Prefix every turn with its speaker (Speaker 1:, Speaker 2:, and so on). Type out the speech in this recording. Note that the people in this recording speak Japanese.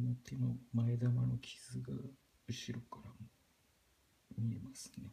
Speaker 1: 表の前玉の傷が後ろからも見えますね。